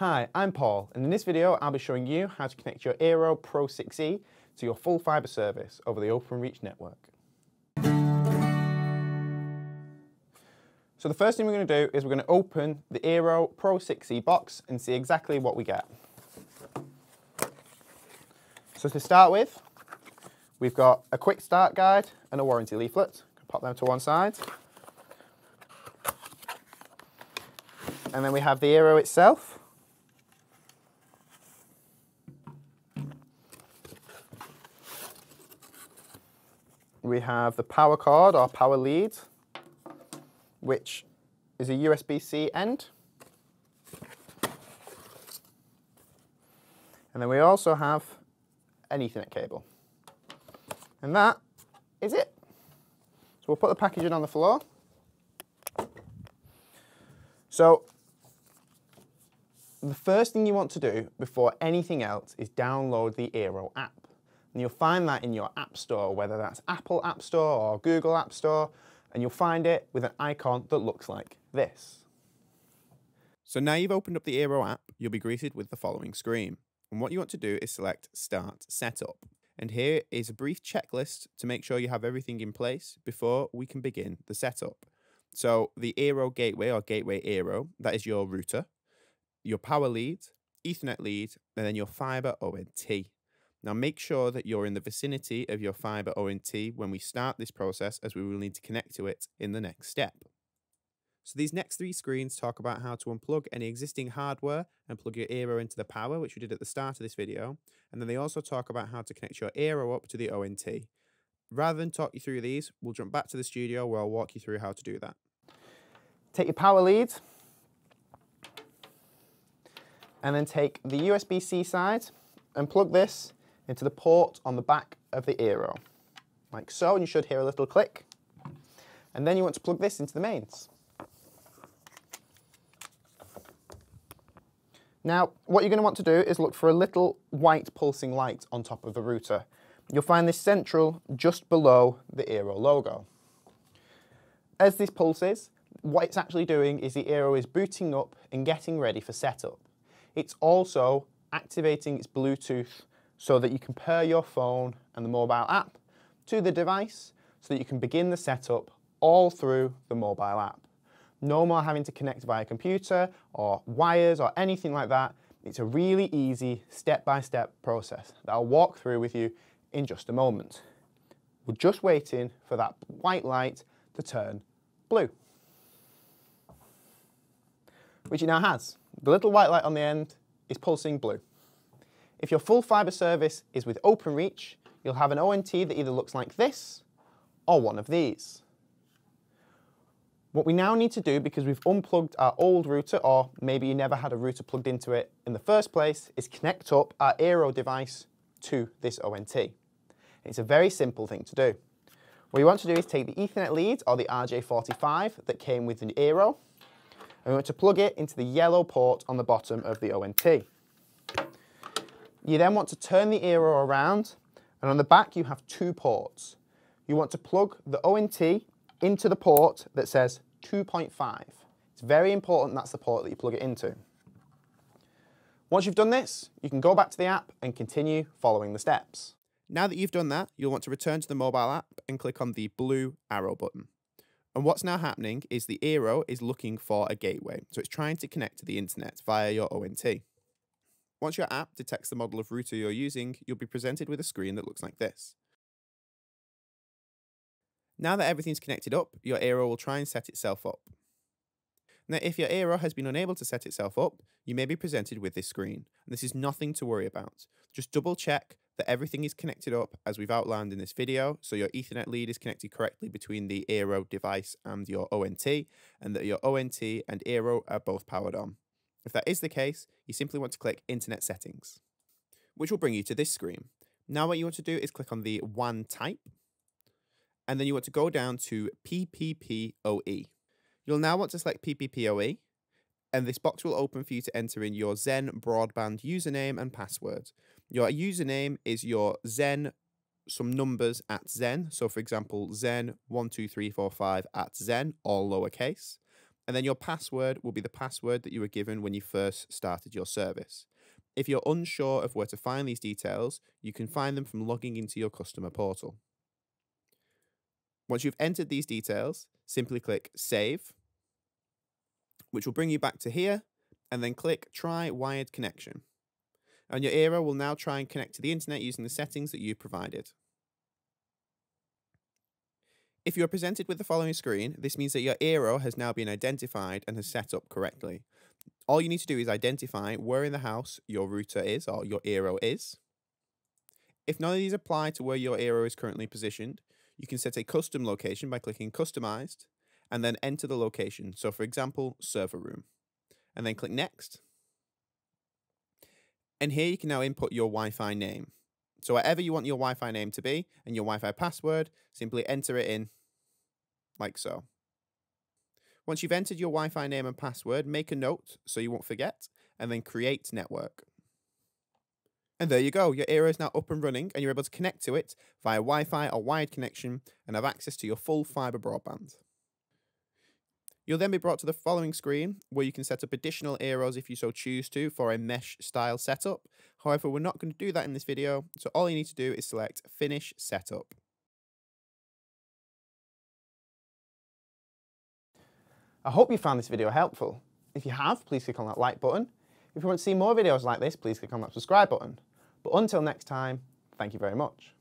Hi, I'm Paul, and in this video I'll be showing you how to connect your Eero Pro 6E to your full fibre service over the OpenReach network. So the first thing we're going to do is we're going to open the Eero Pro 6E box and see exactly what we get. So to start with, we've got a quick start guide and a warranty leaflet. Pop them to one side. And then we have the Eero itself. We have the power cord or power lead, which is a USB-C end. And then we also have an Ethernet cable. And that is it. So we'll put the packaging on the floor. So the first thing you want to do before anything else is download the Eero app. And you'll find that in your app store, whether that's Apple App Store or Google App Store, and you'll find it with an icon that looks like this. So now you've opened up the Eero app, you'll be greeted with the following screen. And what you want to do is select Start Setup. And here is a brief checklist to make sure you have everything in place before we can begin the setup. So the Eero gateway or gateway Eero, that is your router, your power lead, Ethernet lead, and then your fiber ONT. Now make sure that you're in the vicinity of your fiber ONT when we start this process as we will need to connect to it in the next step. So these next three screens talk about how to unplug any existing hardware and plug your Eero into the power, which we did at the start of this video. And then they also talk about how to connect your Eero up to the ONT. Rather than talk you through these, we'll jump back to the studio where I'll walk you through how to do that. Take your power lead, and then take the USB-C side and plug this into the port on the back of the Eero, like so, and you should hear a little click. And then you want to plug this into the mains. Now, what you're going to want to do is look for a little white pulsing light on top of the router. You'll find this central just below the Eero logo. As this pulses, what it's actually doing is the Eero is booting up and getting ready for setup. It's also activating its Bluetooth so that you can pair your phone and the mobile app to the device so that you can begin the setup all through the mobile app. No more having to connect via computer or wires or anything like that. It's a really easy step-by-step -step process that I'll walk through with you in just a moment. We're just waiting for that white light to turn blue, which it now has. The little white light on the end is pulsing blue. If your full fibre service is with OpenReach, you'll have an ONT that either looks like this or one of these. What we now need to do, because we've unplugged our old router, or maybe you never had a router plugged into it in the first place, is connect up our Eero device to this ONT. It's a very simple thing to do. What you want to do is take the Ethernet lead, or the RJ45, that came with the Eero, and we want to plug it into the yellow port on the bottom of the ONT. You then want to turn the Eero around, and on the back you have two ports. You want to plug the ONT into the port that says 2.5. It's very important that's the port that you plug it into. Once you've done this, you can go back to the app and continue following the steps. Now that you've done that, you'll want to return to the mobile app and click on the blue arrow button. And what's now happening is the Eero is looking for a gateway, so it's trying to connect to the internet via your ONT. Once your app detects the model of router you're using, you'll be presented with a screen that looks like this. Now that everything's connected up, your Eero will try and set itself up. Now, if your Eero has been unable to set itself up, you may be presented with this screen. And this is nothing to worry about. Just double check that everything is connected up as we've outlined in this video, so your Ethernet lead is connected correctly between the Eero device and your ONT, and that your ONT and Eero are both powered on. If that is the case, you simply want to click Internet Settings, which will bring you to this screen. Now what you want to do is click on the WAN type, and then you want to go down to PPPoE. You'll now want to select PPPoE, and this box will open for you to enter in your Zen broadband username and password. Your username is your Zen some numbers at Zen. So for example, Zen12345 at Zen, all lowercase. And then your password will be the password that you were given when you first started your service. If you're unsure of where to find these details, you can find them from logging into your customer portal. Once you've entered these details, simply click Save, which will bring you back to here, and then click Try Wired Connection. And your Eero will now try and connect to the internet using the settings that you provided. If you are presented with the following screen, this means that your Eero has now been identified and has set up correctly. All you need to do is identify where in the house your router is or your Eero is. If none of these apply to where your Eero is currently positioned, you can set a custom location by clicking Customized and then enter the location. So for example, server room. And then click Next. And here you can now input your Wi-Fi name. So whatever you want your Wi-Fi name to be and your Wi-Fi password, simply enter it in like so. Once you've entered your Wi-Fi name and password, make a note so you won't forget, and then create network. And there you go, your Eero is now up and running and you're able to connect to it via Wi-Fi or wired connection and have access to your full fibre broadband. You'll then be brought to the following screen where you can set up additional Eeros if you so choose to for a mesh style setup. However, we're not going to do that in this video, so all you need to do is select Finish Setup. I hope you found this video helpful. If you have, please click on that like button. If you want to see more videos like this, please click on that subscribe button. But until next time, thank you very much.